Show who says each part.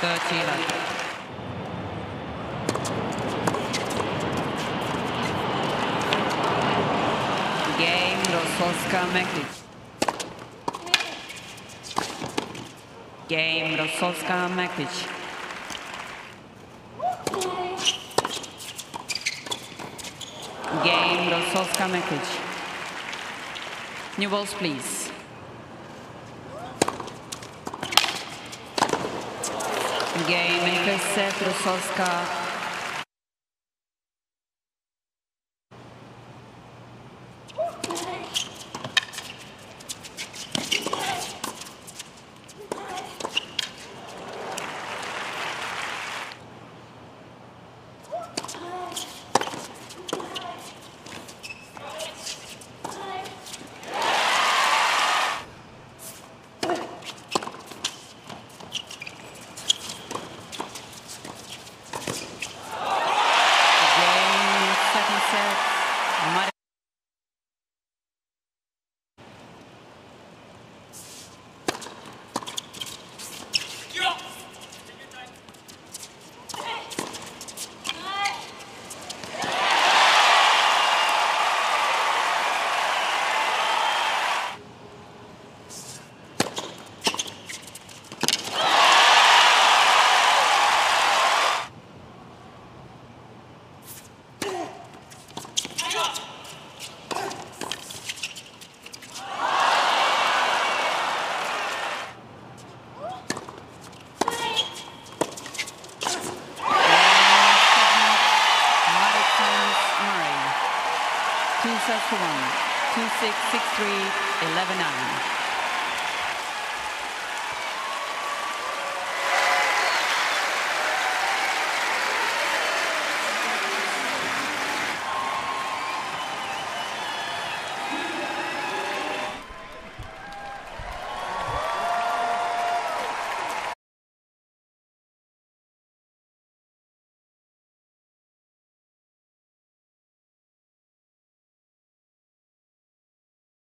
Speaker 1: 30 11. Game Rosolska Mektic. Game Rosolska Mektic. Game Rosolska Mektic. New balls, please. Game, 7 Sosca Mar 2 sets to 1, 2 6, 6 3, 11 9.